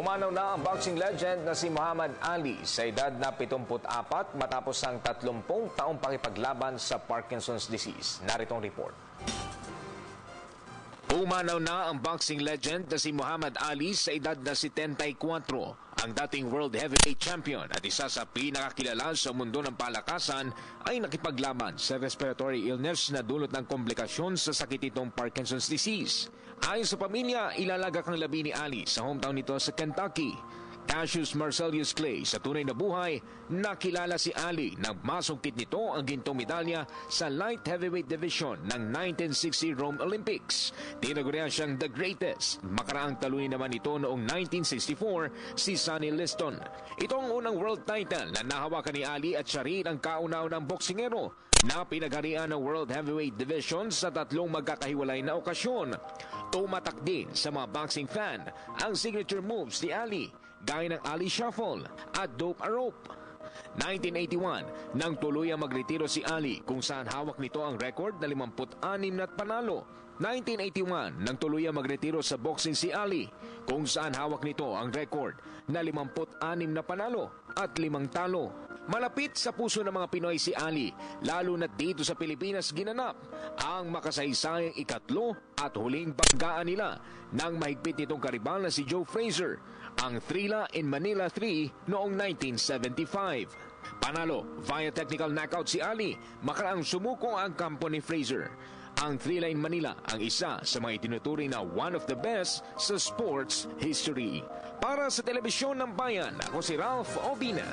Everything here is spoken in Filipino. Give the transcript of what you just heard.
Pumanaw na ang boxing legend na si Muhammad Ali sa edad na 74 matapos ang 30 taong pakipaglaban sa Parkinson's disease. Narito ang report. Pumanaw na ang boxing legend na si Muhammad Ali sa edad na 74, ang dating world heavyweight champion at isa sa pinakakilala sa mundo ng palakasan ay nakipaglaban sa respiratory illness na dulot ng komplikasyon sa sakit itong Parkinson's disease. Ayon sa pamilya, ilalagak ang labi ni Ali sa hometown nito sa Kentucky. Cassius Marcellus Clay sa tunay na buhay, nakilala si Ali nang masungkit nito ang gintong medalya sa light heavyweight division ng 1960 Rome Olympics. Tinagurihan siyang the greatest. Makaraang talunin naman ito noong 1964 si Sonny Liston. Ito ang unang world title na nahawakan ni Ali at siya rin ang kauna-unang boksingero na pinagharian ng World Heavyweight Division sa tatlong magkakahiwalay na okasyon. Tumatak din sa mga boxing fan ang signature moves ni Ali gaya ng Ali Shuffle at Dope a Rope. 1981 nang tuluyang magretiro si Ali kung saan hawak nito ang record na 56 na panalo. 1981 nang tuluyang magretiro sa boxing si Ali kung saan hawak nito ang record na 56 na panalo at 5 talo. Malapit sa puso ng mga Pinoy si Ali, lalo na dito sa Pilipinas ginanap ang makasaysayang ikatlo at huling banggaan nila nang mahigpit nitong karibal na si Joe Fraser, ang Thrilla in Manila 3 noong 1975. Panalo via technical knockout si Ali, makaraang sumuko ang kampo ni Fraser. Ang Thrilla in Manila ang isa sa mga itinuturing na one of the best sa sports history. Para sa telebisyon ng bayan, ako si Ralph Obina.